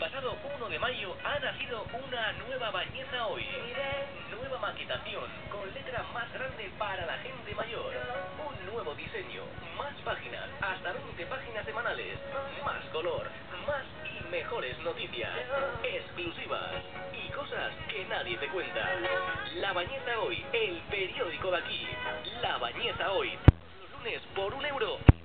pasado 1 de mayo ha nacido una nueva bañeza hoy. Nueva maquetación con letra más grande para la gente mayor. Un nuevo diseño, más páginas, hasta 20 páginas semanales, más color, más y mejores noticias, exclusivas y cosas que nadie te cuenta. La Bañeza Hoy, el periódico de aquí. La Bañeza Hoy, los lunes por un euro.